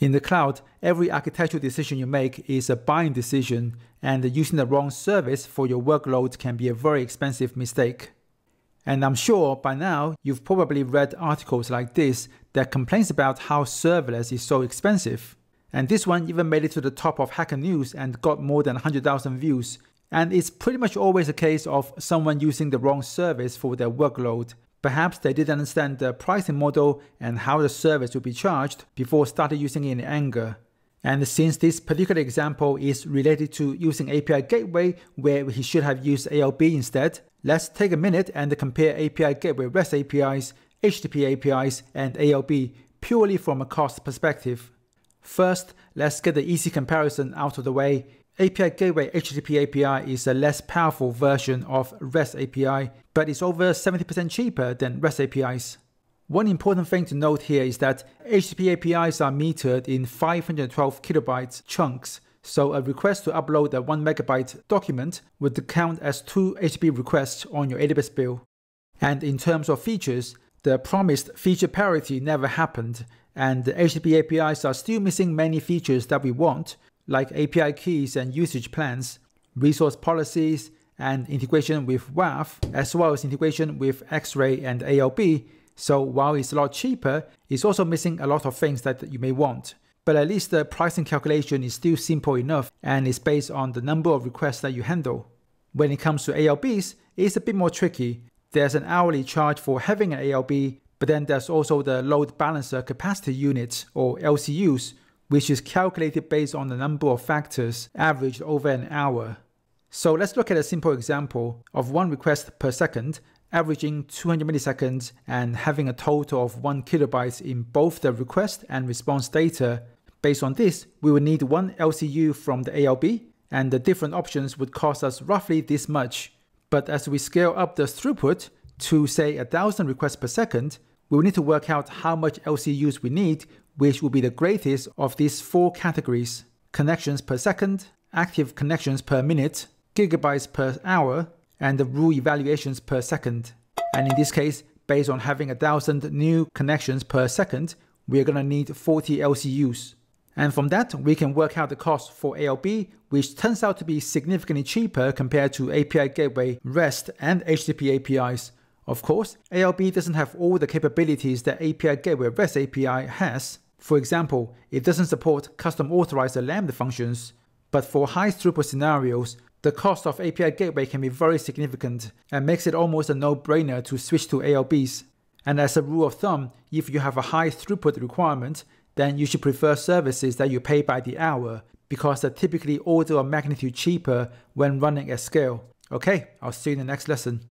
In the cloud, every architectural decision you make is a buying decision, and using the wrong service for your workload can be a very expensive mistake. And I'm sure by now you've probably read articles like this that complains about how serverless is so expensive. And this one even made it to the top of Hacker News and got more than 100,000 views. And it's pretty much always a case of someone using the wrong service for their workload, Perhaps they didn't understand the pricing model and how the service would be charged before started using it in anger. And since this particular example is related to using API Gateway where he should have used ALB instead, let's take a minute and compare API Gateway REST APIs, HTTP APIs, and ALB purely from a cost perspective. First, let's get the easy comparison out of the way API Gateway HTTP API is a less powerful version of REST API, but it's over 70% cheaper than REST APIs. One important thing to note here is that HTTP APIs are metered in 512 kilobytes chunks, so a request to upload a 1 megabyte document would count as two HTTP requests on your AWS bill. And in terms of features, the promised feature parity never happened, and the HTTP APIs are still missing many features that we want, like API keys and usage plans, resource policies, and integration with WAF, as well as integration with X-Ray and ALB. So while it's a lot cheaper, it's also missing a lot of things that you may want. But at least the pricing calculation is still simple enough and is based on the number of requests that you handle. When it comes to ALBs, it's a bit more tricky. There's an hourly charge for having an ALB, but then there's also the load balancer capacity units or LCUs, which is calculated based on the number of factors averaged over an hour. So let's look at a simple example of one request per second, averaging 200 milliseconds and having a total of 1 kilobytes in both the request and response data. Based on this, we would need one LCU from the ALB, and the different options would cost us roughly this much. But as we scale up the throughput to say 1000 requests per second, we will need to work out how much LCUs we need which will be the greatest of these four categories connections per second, active connections per minute, gigabytes per hour, and the rule evaluations per second. And in this case, based on having a thousand new connections per second, we're going to need 40 LCUs. And from that, we can work out the cost for ALB, which turns out to be significantly cheaper compared to API Gateway, REST, and HTTP APIs. Of course, ALB doesn't have all the capabilities that API Gateway REST API has. For example, it doesn't support custom authorizer Lambda functions, but for high throughput scenarios, the cost of API Gateway can be very significant and makes it almost a no-brainer to switch to ALBs. And as a rule of thumb, if you have a high throughput requirement, then you should prefer services that you pay by the hour because they're typically order of magnitude cheaper when running at scale. Okay, I'll see you in the next lesson.